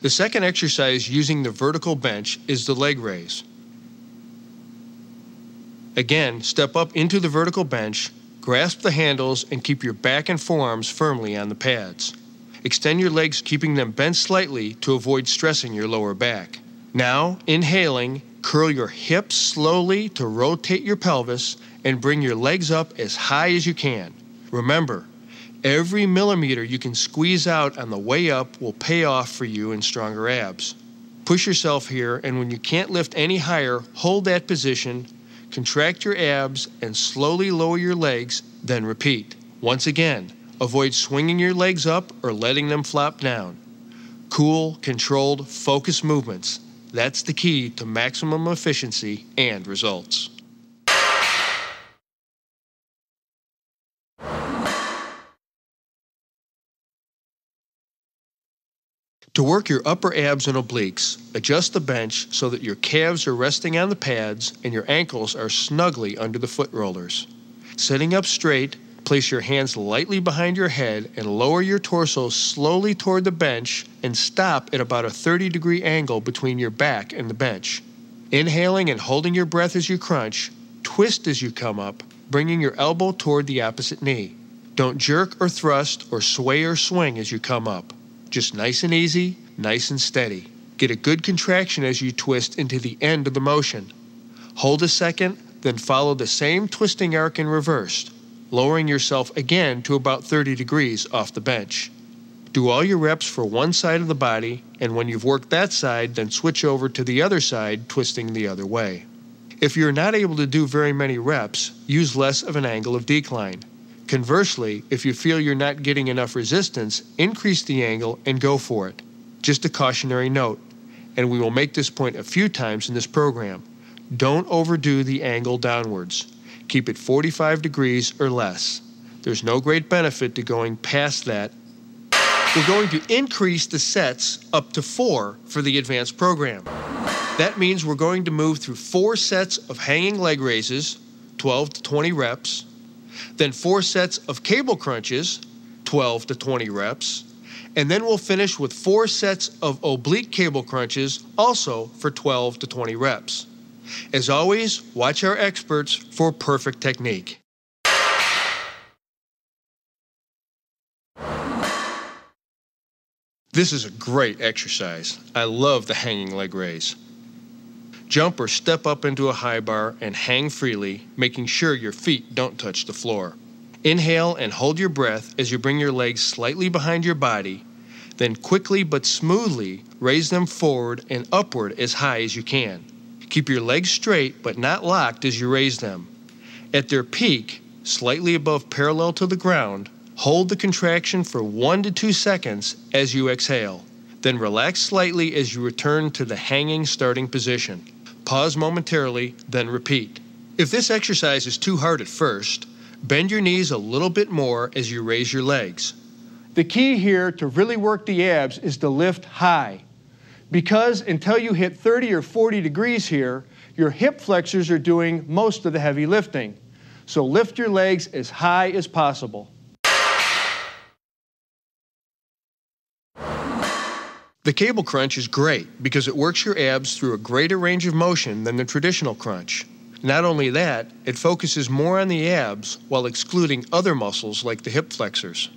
The second exercise using the vertical bench is the leg raise. Again, step up into the vertical bench, grasp the handles, and keep your back and forearms firmly on the pads. Extend your legs, keeping them bent slightly to avoid stressing your lower back. Now, inhaling, curl your hips slowly to rotate your pelvis and bring your legs up as high as you can. Remember, every millimeter you can squeeze out on the way up will pay off for you in stronger abs. Push yourself here, and when you can't lift any higher, hold that position Contract your abs and slowly lower your legs, then repeat. Once again, avoid swinging your legs up or letting them flop down. Cool, controlled, focused movements. That's the key to maximum efficiency and results. To work your upper abs and obliques, adjust the bench so that your calves are resting on the pads and your ankles are snugly under the foot rollers. Sitting up straight, place your hands lightly behind your head and lower your torso slowly toward the bench and stop at about a 30 degree angle between your back and the bench. Inhaling and holding your breath as you crunch, twist as you come up, bringing your elbow toward the opposite knee. Don't jerk or thrust or sway or swing as you come up. Just nice and easy, nice and steady. Get a good contraction as you twist into the end of the motion. Hold a second, then follow the same twisting arc in reverse, lowering yourself again to about 30 degrees off the bench. Do all your reps for one side of the body, and when you've worked that side, then switch over to the other side, twisting the other way. If you're not able to do very many reps, use less of an angle of decline. Conversely, if you feel you're not getting enough resistance, increase the angle and go for it. Just a cautionary note, and we will make this point a few times in this program. Don't overdo the angle downwards. Keep it 45 degrees or less. There's no great benefit to going past that. We're going to increase the sets up to four for the advanced program. That means we're going to move through four sets of hanging leg raises, 12 to 20 reps, then four sets of cable crunches, 12 to 20 reps, and then we'll finish with four sets of oblique cable crunches, also for 12 to 20 reps. As always, watch our experts for perfect technique. This is a great exercise. I love the hanging leg raise. Jump or step up into a high bar and hang freely, making sure your feet don't touch the floor. Inhale and hold your breath as you bring your legs slightly behind your body, then quickly but smoothly raise them forward and upward as high as you can. Keep your legs straight but not locked as you raise them. At their peak, slightly above parallel to the ground, hold the contraction for 1 to 2 seconds as you exhale. Then relax slightly as you return to the hanging starting position. Pause momentarily, then repeat. If this exercise is too hard at first, bend your knees a little bit more as you raise your legs. The key here to really work the abs is to lift high. Because until you hit 30 or 40 degrees here, your hip flexors are doing most of the heavy lifting. So lift your legs as high as possible. The cable crunch is great because it works your abs through a greater range of motion than the traditional crunch. Not only that, it focuses more on the abs while excluding other muscles like the hip flexors.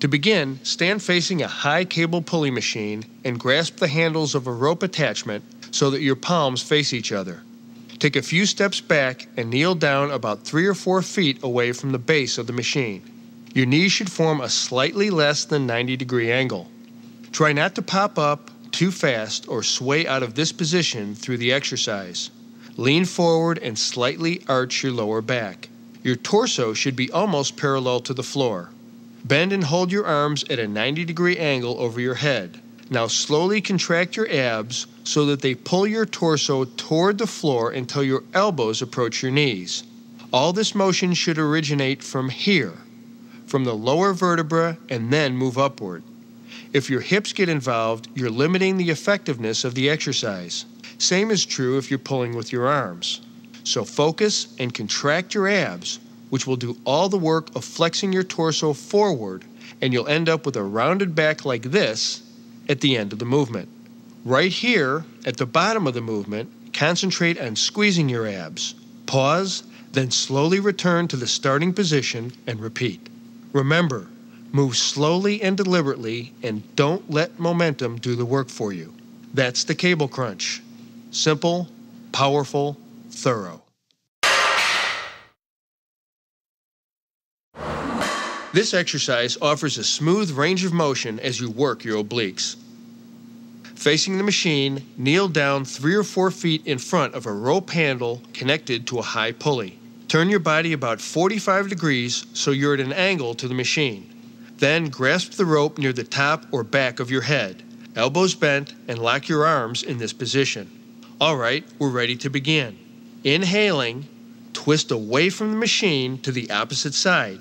To begin, stand facing a high cable pulley machine and grasp the handles of a rope attachment so that your palms face each other. Take a few steps back and kneel down about three or four feet away from the base of the machine. Your knees should form a slightly less than 90 degree angle. Try not to pop up too fast or sway out of this position through the exercise. Lean forward and slightly arch your lower back. Your torso should be almost parallel to the floor. Bend and hold your arms at a 90 degree angle over your head. Now slowly contract your abs so that they pull your torso toward the floor until your elbows approach your knees. All this motion should originate from here, from the lower vertebra, and then move upward. If your hips get involved, you're limiting the effectiveness of the exercise. Same is true if you're pulling with your arms. So focus and contract your abs, which will do all the work of flexing your torso forward, and you'll end up with a rounded back like this at the end of the movement. Right here, at the bottom of the movement, concentrate on squeezing your abs. Pause, then slowly return to the starting position and repeat. Remember, move slowly and deliberately and don't let momentum do the work for you. That's the cable crunch. Simple, powerful, thorough. This exercise offers a smooth range of motion as you work your obliques. Facing the machine, kneel down three or four feet in front of a rope handle connected to a high pulley. Turn your body about 45 degrees so you're at an angle to the machine. Then grasp the rope near the top or back of your head, elbows bent, and lock your arms in this position. All right, we're ready to begin. Inhaling, twist away from the machine to the opposite side.